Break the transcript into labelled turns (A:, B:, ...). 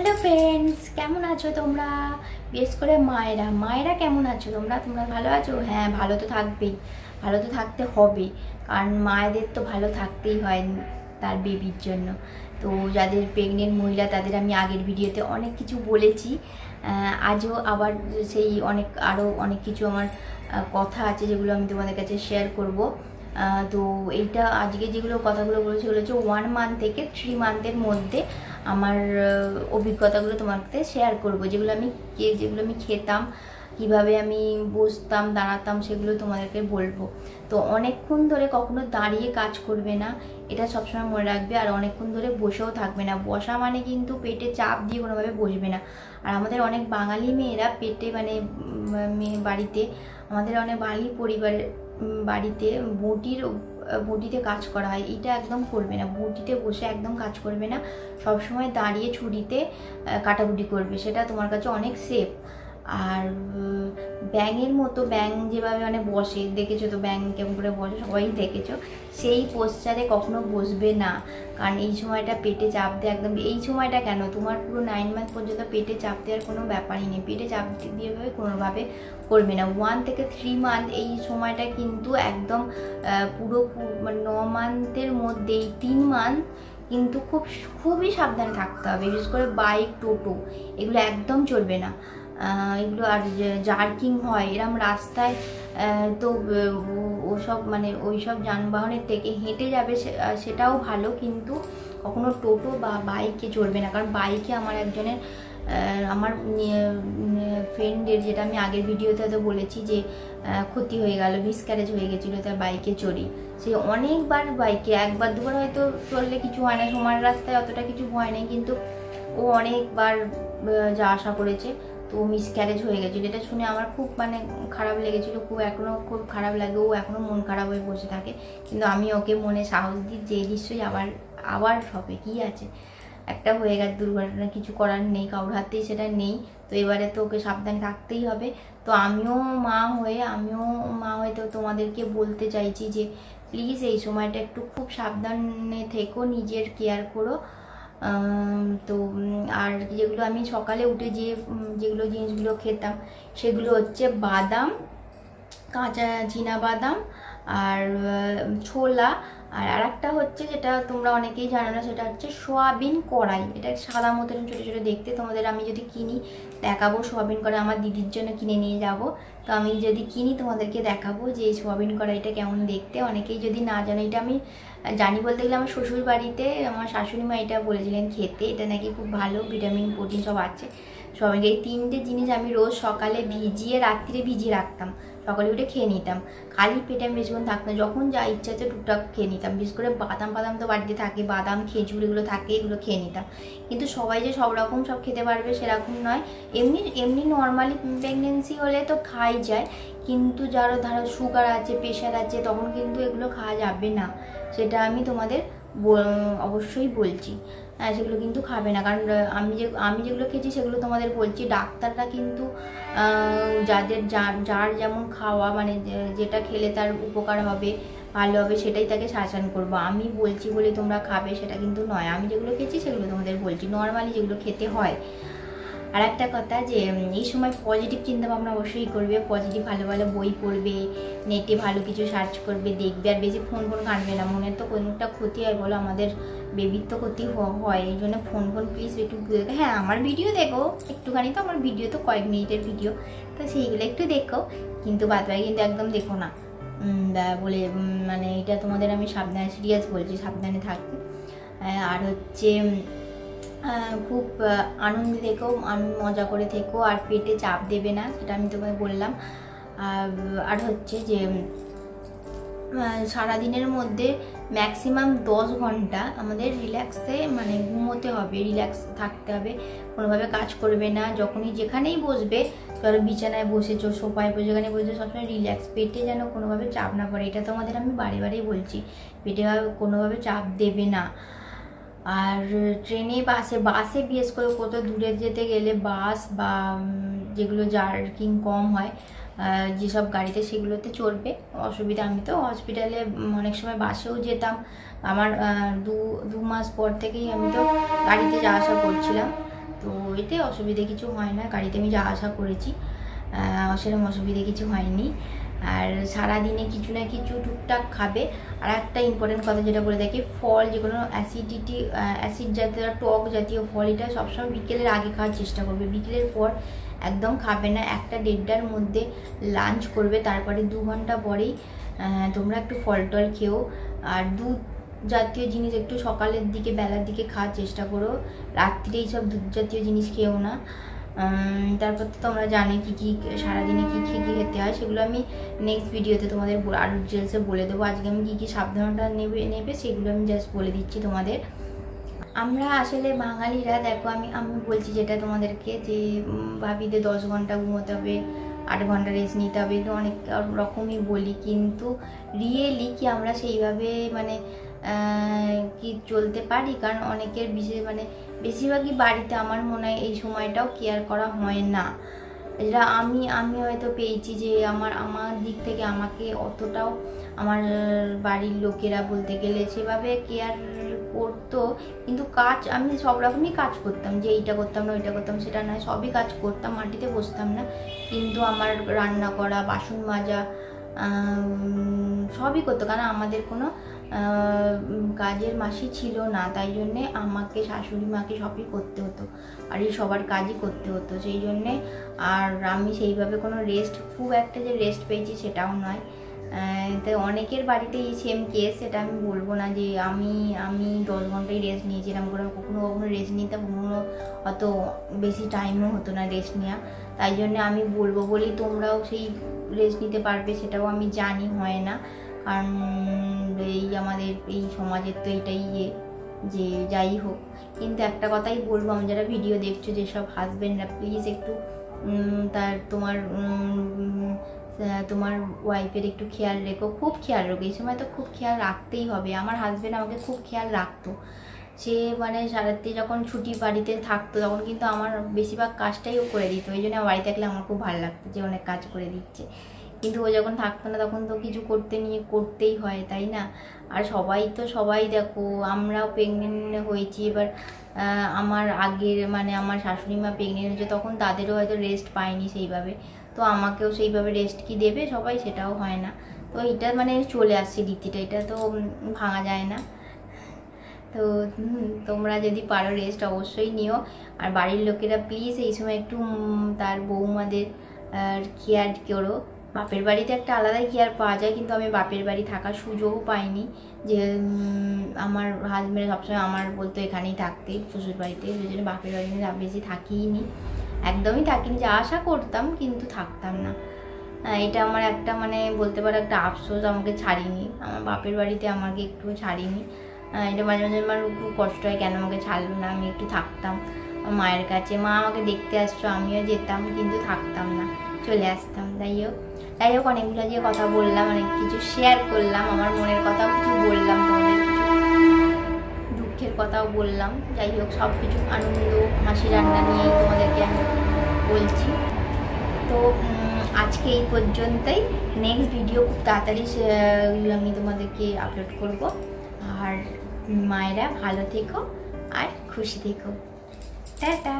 A: Hello friends কেমন আছো তোমরা? বিশেষ করে মায়েরা। মায়েরা কেমন আছো তোমরা? তোমরা ভালো আছো? হ্যাঁ ভালো তো থাকবেই। ভালো তো থাকতে হবে। কারণ মায়েদের তো ভালো থাকতেই হয় তার বেবির জন্য। তো যাদের প্রেগনেন্ট মহিলা, তাদের আমি আগের ভিডিওতে অনেক কিছু বলেছি। আজও আবার সেই অনেক, আরও অনেক কিছু আমার কথা আছে যেগুলো আমি তোমাদের কাছে শেয়ার করব। তো এইটা আজকে যেগুলো কথাগুলো বলেছি হচ্ছে ওয়ান মান্থ থেকে থ্রি মান্থের মধ্যে আমার অভিজ্ঞতাগুলো তোমাকে শেয়ার করব। যেগুলো আমি যেগুলো আমি খেতাম, কীভাবে আমি বসতাম, দাঁড়াতাম, সেগুলো তোমাদেরকে বলব। তো অনেকক্ষণ ধরে কখনো দাঁড়িয়ে কাজ করবে না, এটা সবসময় মনে রাখবে। আর অনেকক্ষণ ধরে বসেও থাকবে না। বসা মানে কিন্তু পেটে চাপ দিয়ে কোনোভাবে বসবে না। আর আমাদের অনেক বাঙালি মেয়েরা পেটে মানে মেয়ে বাড়িতে, আমাদের অনেক বাঙালি পরিবারের বাড়িতে বটির বটিতে কাজ করা হয়, এটা একদম করবে না। বডিতে বসে একদম কাজ করবে না। সবসময় দাঁড়িয়ে ছুরিতে কাটাকুটি করবে। সেটা তোমার কাছে অনেক সেফ আর ব্যাঙের মতো ব্যাং যেভাবে মানে বসে, দেখেছ তো ব্যাং কেমন করে বসে, সবাই দেখেছ? সেই পোস্টারে কখনো বসবে না। কারণ এই সময়টা পেটে চাপ দেয় একদম, এই সময়টা কেন? তোমার পুরো নাইন মান্থ পর্যন্ত পেটে চাপ দেওয়ার কোনো ব্যাপারই নেই। পেটে চাপ দিয়ে ভাবে কোনোভাবে করবে না। ওয়ান থেকে থ্রি মান্থ এই সময়টা কিন্তু একদম পুরো মানে ন মান্থের মধ্যে এই তিন মান্থ কিন্তু খুব, খুবই সাবধানে থাকতে হবে। বিশেষ করে বাইক টোটো, এগুলো একদম চলবে না। এগুলো আর জার্কিং হয়, এরম রাস্তায় তো, ও- ওসব মানে ওই সব যানবাহনের থেকে হেঁটে যাবে সেটাও ভালো, কিন্তু কখনো টোটো বা বাইকে চড়বে না। কারণ বাইকে আমার একজনের আমার ফ্রেন্ডের যেটা আমি আগের ভিডিওতে তো বলেছি যে ক্ষতি হয়ে গেল মিসক্যারেজ হয়ে গেছিল তার বাইকে চড়ি। সে অনেকবার বাইকে, একবার দুবার হয়তো চললে কিছু হয় না সমান রাস্তায় অতটা কিছু হয় না কিন্তু ও অনেকবার যা আশা করেছে তো মিসক্যারেজ হয়ে গেছিল। এটা শুনে আমার খুব মানে খারাপ লেগেছিলো, খুব এখনও খুব খারাপ লাগে, ও এখনও মন খারাপ হয়ে বসে থাকে। কিন্তু আমি ওকে মনে সাহস দিই যে নিশ্চয়ই আবার আবার হবে, কি আছে? একটা হয়ে গেছে দুর্ঘটনা, কিছু করার নেই, কারোর হাতেই সেটা নেই। তো এবারে তো ওকে সাবধানে থাকতেই হবে। তো আমিও মা হয়ে, আমিও মা হয়ে তো তোমাদেরকে বলতে চাইছি যে প্লিজ এই সময়টা একটু খুব সাবধানে থেকো, নিজের কেয়ার করো। তো, আর যেগুলো আমি সকালে উঠে যে যেগুলো জিনিসগুলো খেতাম, সেগুলো হচ্ছে বাদাম, কাঁচা বাদাম, আর ছোলা আর আরেকটা হচ্ছে যেটা তোমরা অনেকেই জানো না, সেটা হচ্ছে সোয়াবিন কড়াই। এটা সাদা মতন ছোটো ছোটো দেখতে। তোমাদের আমি যদি কিনি, দেখাবো সোয়াবিন কড়াই। আমার দিদির জন্য কিনে নিয়ে যাব। তো আমি যদি কিনি, তোমাদেরকে দেখাবো যে এই সোয়াবিন কড়াইটা কেমন দেখতে। অনেকেই যদি না জানো, এটা আমি জানি বলতে গেলে আমার শ্বশুর বাড়িতে আমার শাশুড়ি মা এটা বলেছিলেন খেতে। এটা নাকি খুব ভালো, ভিটামিন, প্রোটিন সব আছে। সবাইকে এই তিনটে জিনিস আমি রোজ সকালে ভিজিয়ে রাত্রিরে ভিজিয়ে রাখতাম। সকালে উঠে খেয়ে নিতাম। খালি পেটে আমি বেশিক্ষণ থাকতাম যখন যা ইচ্ছা হচ্ছে টুকটাক খেয়ে নিতাম। বিশেষ করে বাদাম বাদাম তো বাড়িতে থাকে, বাদাম, খেজুর এগুলো থাকে, এগুলো খেয়ে নিতাম। কিন্তু সবাই যে সব রকম সব খেতে পারবে সেরকম নয়। এমনি এমনি নর্মালি প্রেগনেন্সি হলে তো খাই যায়। কিন্তু যারা ধরো সুগার আছে প্রেশার আছে, তখন কিন্তু এগুলো খাওয়া যাবে না। সেটা আমি তোমাদের অবশ্যই বলছি। সেগুলো কিন্তু খাবে না। কারণ আমি যে, আমি যেগুলো খেয়েছি সেগুলো তোমাদের বলছি, ডাক্তাররা কিন্তু যাদের যার যার যেমন খাওয়া মানে যেটা খেলে তার উপকার হবে, ভালো হবে, সেটাই তাকে শাসন করব। আমি বলছি বলে তোমরা খাবে, সেটা কিন্তু নয়। আমি যেগুলো খেয়েছি সেগুলো তোমাদের বলছি। নর্মালি যেগুলো খেতে হয় আর একটা কথা যে এই সময় পজিটিভ চিন্তা ভাবনা অবশ্যই করবে। পজিটিভ ভালো ভালো বই পড়বে নেটে ভালো কিছু সার্চ করবে, দেখবে। আর বেশি ফোন ফোন ঘাঁটবে না। মনের তো কোনোটা ক্ষতি হয় বলো? আমাদের বেবির তো ক্ষতি হয়। এই জন্য ফোন ফোন প্লিজ একটু দেখো হ্যাঁ আমার ভিডিও দেখো। একটুখানি তো আমার ভিডিও তো কয়েক মিনিটের ভিডিও তো সেইগুলো একটু দেখো। কিন্তু বাদ বাকি কিন্তু একদম দেখো না। বলে মানে এটা তোমাদের আমি সাবধানে সিরিয়াস বলছি, সাবধানে থাকতে আর হচ্ছে খুব আনন্দে থেকো মজা করে থেকো, আর পেটে চাপ দেবে না, সেটা আমি তোমায় বললাম। আর হচ্ছে যে সারাদিনের মধ্যে ম্যাক্সিমাম দশ ঘণ্টা আমাদের রিল্যাক্সে মানে ঘুমোতে হবে রিল্যাক্স থাকতে হবে। কোনোভাবে কাজ করবে না, যখনই যেখানেই বসবে, ধরো বিছানায় বসেছো, সোফায় বসে, যেখানে বসে সবসময় রিল্যাক্স পেটে যেন কোনোভাবে চাপ না পড়ে, এটা তোমাদের আমি বারে বারেই বলছি। পেটে কোনোভাবে চাপ দেবে না। আর ট্রেনে বাসে বাসে বিশেষ করে কত দূরে যেতে গেলে বাস বা যেগুলো জার্কিং কম হয় যেসব গাড়িতে সেগুলোতে চলবে, অসুবিধা আমি তো হসপিটালে অনেক সময় বাসেও যেতাম। আমার দু দু মাস পর থেকেই আমি তো গাড়িতে যাওয়া আসা করছিলাম। তো এতে অসুবিধে কিছু হয় না, গাড়িতে আমি যা আসা করেছি। সেরকম অসুবিধে কিছু হয়নি। আর সারাদিনে কিছু না কিছু টুকটাক খাবে। আর একটা ইম্পর্টেন্ট কথা যেটা বলে থাকি, ফল যে কোনো অ্যাসিডিটি অ্যাসিড জাতীয় টক জাতীয় ফল, এটা সবসময় বিকেলের আগে খাওয়ার চেষ্টা করবে। বিকেলের পর একদম খাবে না। একটা দেড়টার মধ্যে লাঞ্চ করবে। তারপরে দু ঘণ্টা পরেই তোমরা একটু ফল টল খেও। আর দুধ জাতীয় জিনিস একটু সকালের দিকে, বেলার দিকে খাওয়ার চেষ্টা করো। রাত্রিরে এইসব দুধ জাতীয় জিনিস খেও না। তারপর তো তোমরা জানো কী কী, সারাদিনে কী কি কি খেতে হয়, সেগুলো আমি নেক্সট ভিডিওতে তোমাদের আরও ডিটেলসে বলে দেবো। আজকে আমি কী কী সাবধানতা নেবে নেবে সেগুলো আমি জাস্ট বলে দিচ্ছি তোমাদের। আমরা আসলে বাঙালিরা, দেখো আমি আমি বলছি যেটা তোমাদেরকে যে ভাবিতে দশ ঘণ্টা ঘুমোতে হবে, আট ঘণ্টা রেস্ট নিতে হবে তো অনেক রকমই বলি। কিন্তু রিয়েলি কি আমরা সেইভাবে মানে কি চলতে পারি? কারণ অনেকের বিশেষ মানে বেশিরভাগই বাড়িতে আমার মনে হয় এই সময়টাও কেয়ার করা হয় না। যেটা আমি আমি হয়তো পেয়েছি যে আমার আমার দিক থেকে আমাকে অতটাও আমার বাড়ির লোকেরা বলতে গেলে সেভাবে কেয়ার করতো। কিন্তু কাজ, আমি সব রকমই কাজ করতাম যে এইটা করতাম না, ওইটা করতাম, সেটা নয়, সবই কাজ করতাম, মাটিতে বসতাম না। কিন্তু আমার রান্না করা, বাসন মাজা সবই করতো। কারণ আমাদের কোনো কাজের মাসি ছিল না, তাই জন্যে আমাকে শাশুড়ি মাকে সবই করতে হতো, আর এই সবার কাজই করতে হতো, সেই জন্যে আর আমি সেইভাবে কোনো রেস্ট খুব একটা যে রেস্ট পেয়েছি সেটাও নয়। তাই অনেকের বাড়িতে এই সেম কেস সেটা আমি বলব না যে আমি আমি দশ ঘন্টায় রেস্ট নিয়েছিলাম করে কখনো কখনো রেস্ট নিতাম কখনো অত বেশি টাইমও হতো না রেস্ট নেওয়া। তাই জন্য আমি বলব বলি তোমরাও সেই রেস্ট নিতে পারবে, সেটাও আমি জানি, হয় না। কারণ এই আমাদের, এই সমাজের তো এটাই ইয়ে যে যাই হোক। কিন্তু একটা কথাই বলব, আমি যারা ভিডিও দেখছ যেসব হাজব্যান্ডরা প্লিজ একটু তার, তোমার তোমার ওয়াইফের একটু খেয়াল রেখো। খুব খেয়াল রেখো, এই সময় তো খুব খেয়াল রাখতেই হবে। আমার হাজব্যান্ড আমাকে খুব খেয়াল রাখতো। সে মানে সারাত্রি যখন ছুটি বাড়িতে থাকতো, তখন কিন্তু আমার বেশিরভাগ কাজটাই করে দিত। ওই জন্য আমার বাড়ি থাকলে আমার খুব ভালো লাগতো যে অনেক কাজ করে দিচ্ছে। কিন্তু ও যখন থাকতো না তখন তো কিছু করতে নিয়ে করতেই হয়, তাই না? আর সবাই তো সবাই দেখো, আমরাও প্রেগনেন্ট হয়েছি, এবার আমার আগের মানে আমার শাশুড়ি মা প্রেগনেন্ট হয়েছে, তখন তাদেরও হয়তো রেস্ট পায়নি সেইভাবে। তো আমাকেও সেইভাবে রেস্ট কি দেবে? সবাই সেটাও হয় না। তো এটা মানে চলে আসছে রীতিটা, এটা তো ভাঙা যায় না। তো তোমরা যদি পারো রেস্ট অবশ্যই নিও। আর বাড়ির লোকেরা প্লিজ এই সময় একটু তার বৌমাদের কেয়ার করো। বাপের বাড়িতে একটা আলাদাই কেয়ার পাওয়া যায়, কিন্তু আমি বাপের বাড়ি থাকার সুযোগও পাইনি যে আমার হাজব্যান্ড সবসময় আমার বলতো এখানেই থাকতে, শ্বশুর বাড়িতে। ওই জন্য বাপের বাড়িতে বেশি থাকিই নি একদমই থাকিনি, যে আশা করতাম, কিন্তু থাকতাম না। এটা আমার একটা মানে বলতে পারো একটা আফসোস, আমাকে ছাড়িনি। আমার বাপের বাড়িতে আমাকে একটু ছাড়িনি। এটা মাঝে মাঝে আমার খুব কষ্ট হয়, কেন আমাকে ছাড়লো না, আমি একটু থাকতাম। মায়ের কাছে, মা, আমাকে দেখতে আসতো আমিও যেতাম, কিন্তু থাকতাম না, চলে আসতাম। যাই হোক যাই হোক, অনেকগুলো যে কথা বললাম, অনেক কিছু শেয়ার করলাম, আমার মনের কথাও কিছু বললাম, তোমাদের কিছু দুঃখের কথাও বললাম। যাই হোক সব কিছু আনন্দ, হাসি রান্না নিয়েই তোমাদেরকে আমি বলছি। তো আজকে এই পর্যন্তই। নেক্সট ভিডিও খুব তাড়াতাড়ি আমি তোমাদেরকে আপলোড করব। আর মায়েরা ভালো থেকো আর খুশি থেকো। টাটা